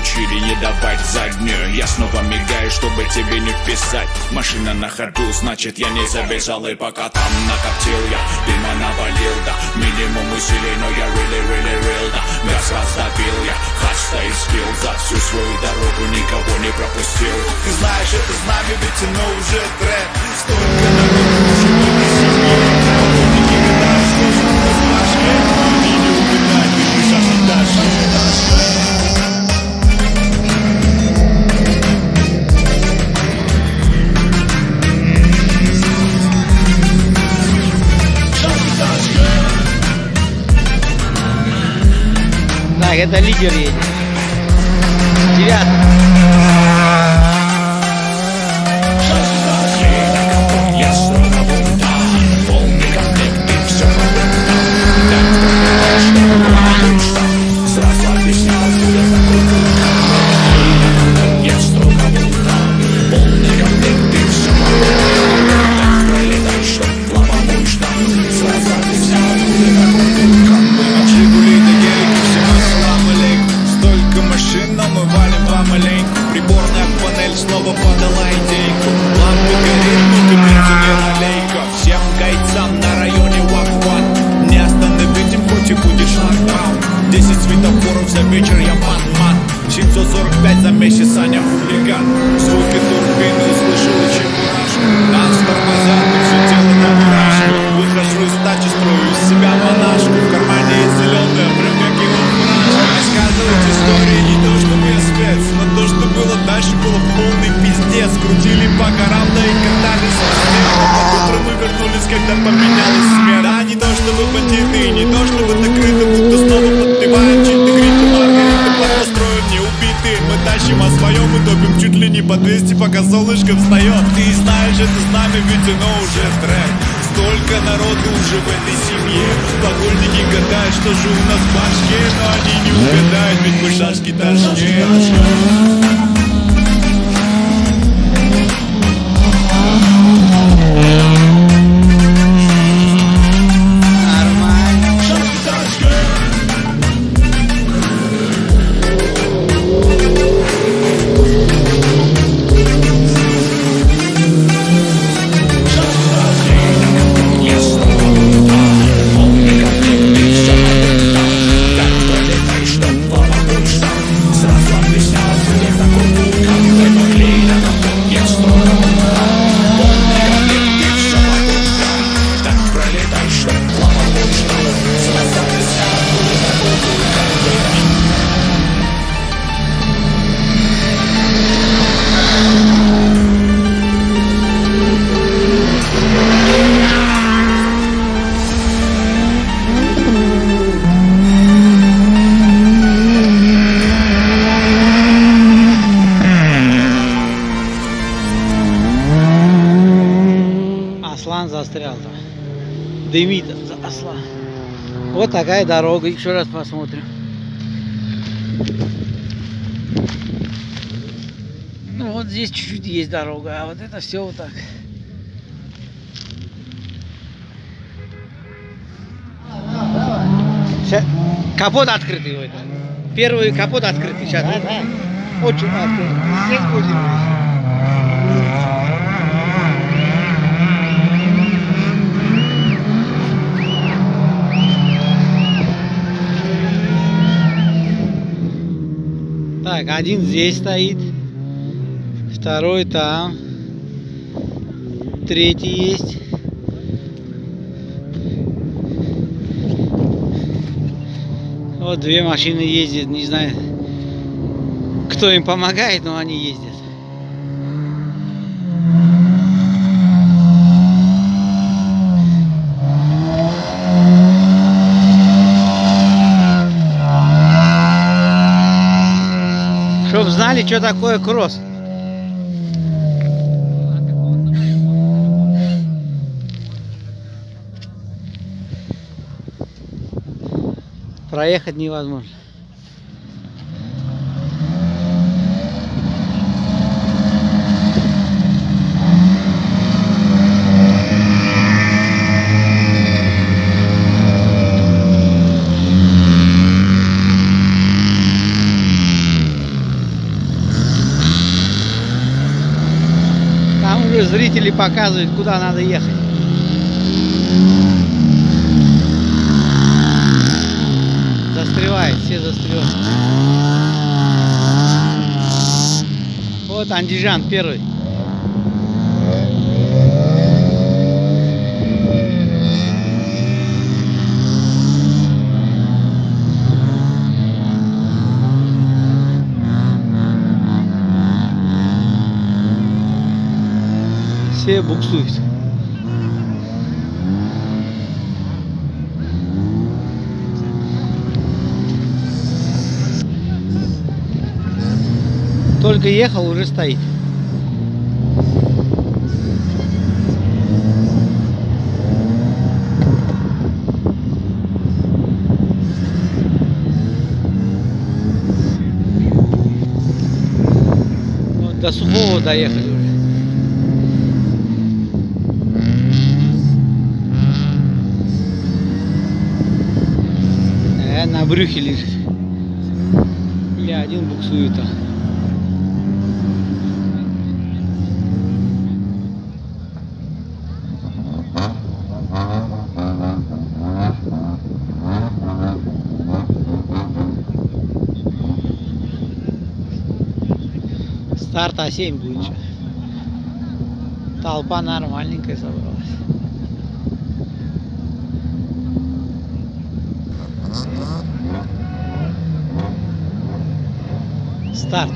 научили не давать заднюю. Я снова мигаю, чтобы тебе не вписать. Машина на ходу, значит я не забежал И пока там накоптил я, дыма навалил, да. Минимум усилий, но я really, really real, да. Газ раздобил я, хаста и скилл За всю свою дорогу никого не пропустил. Ты знаешь, это знамя ведь оно уже трек Столько народу уже семье Поклонники гадают, что это лидер едет. Девятый. Чтобы накрыто Будто снова подпеваем чьи-то гриты Маргариты плохо настроен, не убитые Мы тащим о своем и топим чуть ли не по 200, пока солнышко встает. Ты знаешь, это знамя, ведь оно уже трек. Столько народу уже в этой семье. Погольники гадают, что же у нас в башке Но они не угадают, ведь мы шашки ташки Дымит за- Аслан. Вот такая дорога. Еще раз посмотрим. Ну вот здесь чуть-чуть есть дорога, а вот это все вот так. Ща- Капот открытый в этом. Первый капот открытый. Сейчас. Очень открытый. Здесь будет. Так, один здесь стоит, второй там, третий есть. Вот две машины ездят, не знаю, кто им помогает, но они ездят. Знали, что такое кросс. Проехать невозможно. Зрители показывают, куда надо ехать. Застревает, все застревают. Вот Андижан первый. Все буксуют. Только ехал, уже стоит. До Сухого доехали уже. Э, на брюхе лежит. Или один буксует там. Старт А7 будет сейчас. Толпа нормальненькая собралась. start.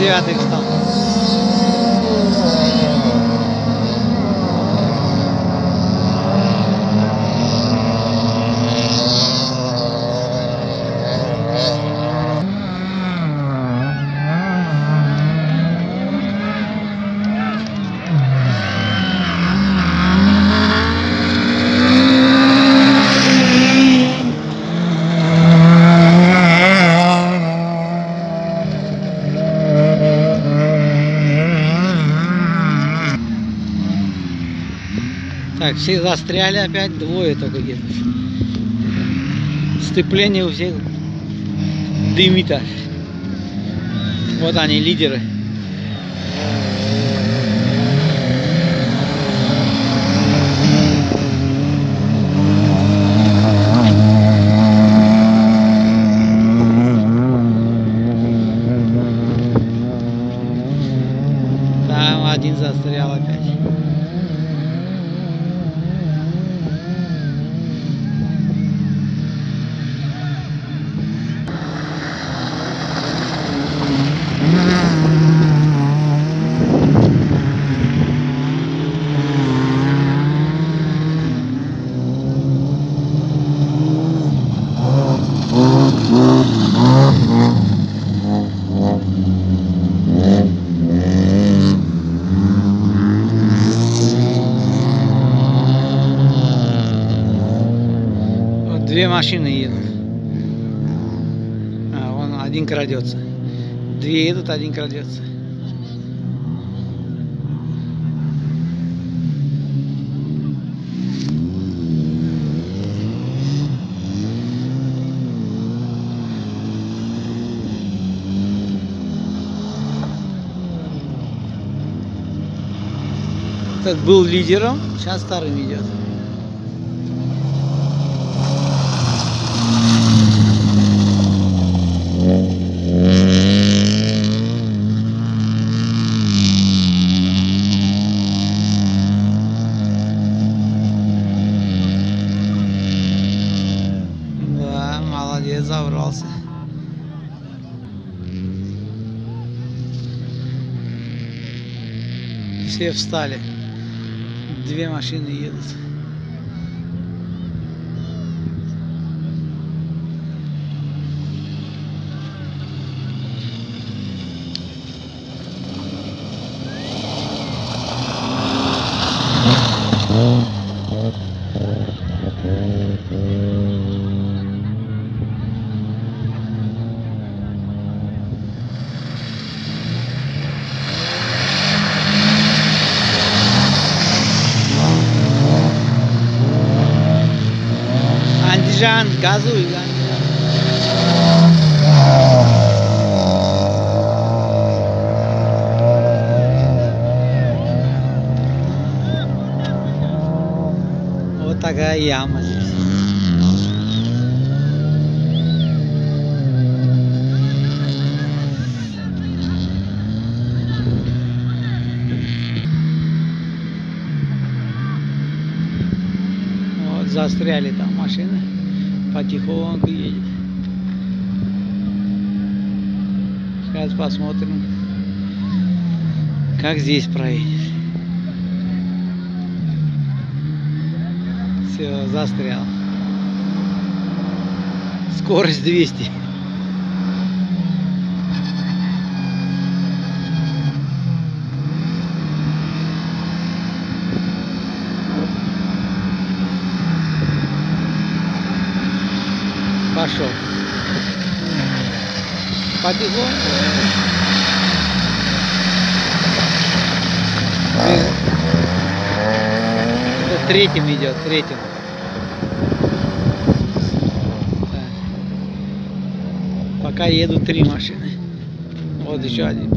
Yeah, できた。Так, все застряли опять, двое только где-то. Сцепление у всех дымит. Вот они, лидеры. Машины едут. А, вон один крадется. Две едут, один крадется. Этот был лидером, сейчас вторым идет. Все встали. Две машины едут. Жан, газуй, Жан. Вот такая яма здесь. Вот застряли там машины. Потихоньку едет. Сейчас посмотрим, как здесь проедет. Все, застрял. Скорость 200. Пошел. Без- Это третьим идет, третьим. Пока едут три машины. Вот еще один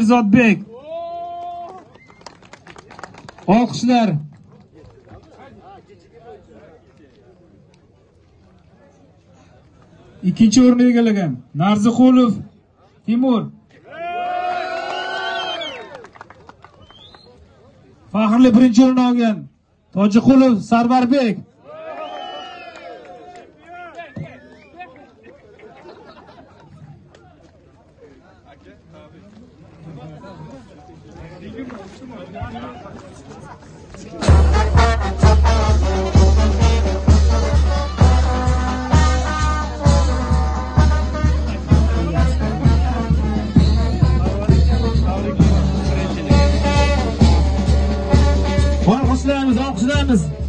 Sherzodbek. Olqishlar. Ikkinchi o'rinni egallagan Narziqulov Timur. Faxrli birinchi o'rinni olgan Tojiqulov Sarvarbek. Alkışlarımız, alkışlarımız.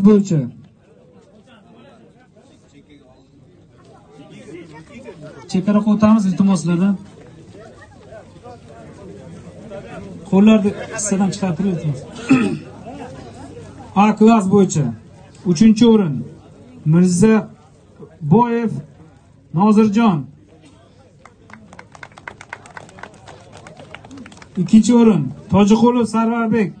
A8 bo'yicha. Chekkaroqqa o'tamiz iltimoslardan qo'llarni hissadan turing iltimos a klass bo'yicha. Uchinchi o'rin. Mirza boyev nozirjon. Ikkinchi o'rin. Tojiqulov sarvarbek.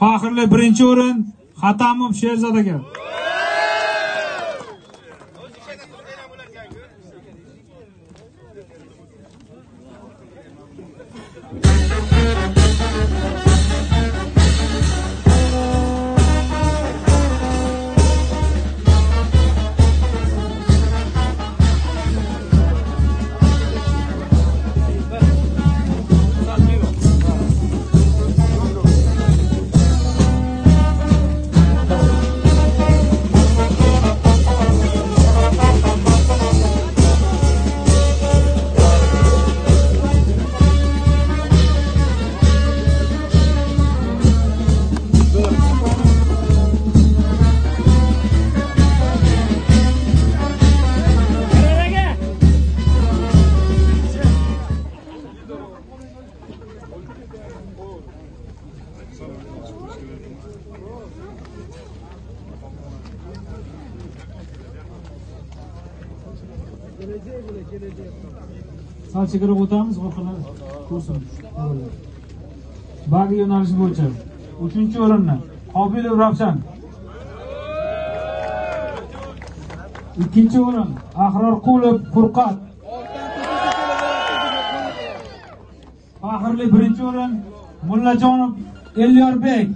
Faxrli birinchi o'rin Xatamov Sherzod aka. Sal o'tamiz, orqalar ko'rsin. Bagi yo'nalishi bo'yicha uchinchi o'rinni Qobilov Ravshan. Ikkinchi o'rin ahrorqulov Furqat. Faxrli birinchi o'rin Mullajonov Elyorbek.